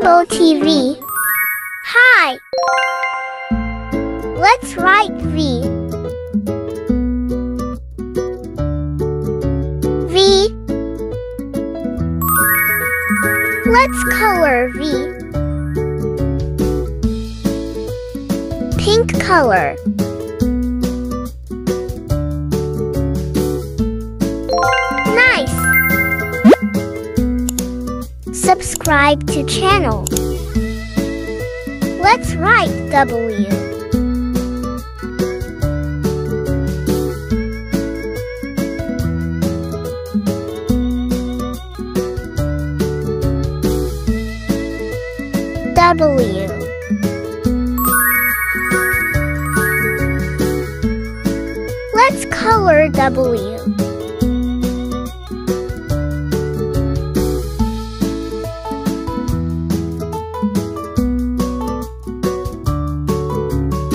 TV. Hi. Let's write V. V. Let's color V. Pink color. Subscribe to channel. Let's write W. W. Let's color W.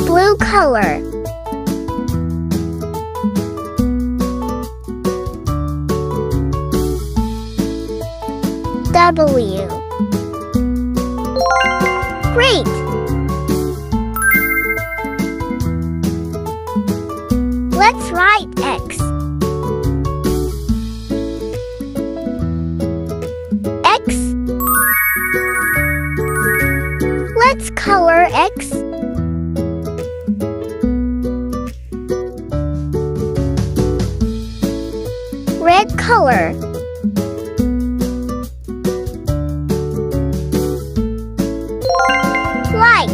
Blue color. W. Great! Let's write X. Let's color X. Red color. Like.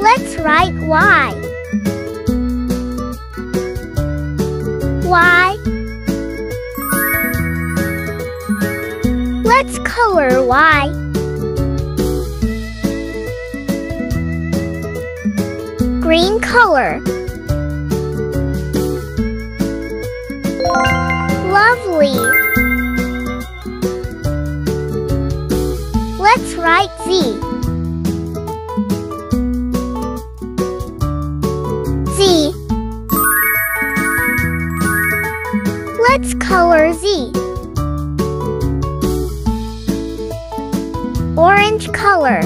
Let's write Y. Y. Let's color Y. Green color. Lovely. Let's write Z. Z. Let's color Z. Orange color.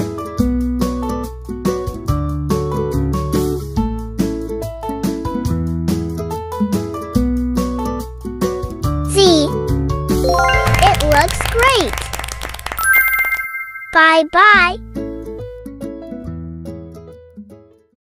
See, It looks great. Bye bye.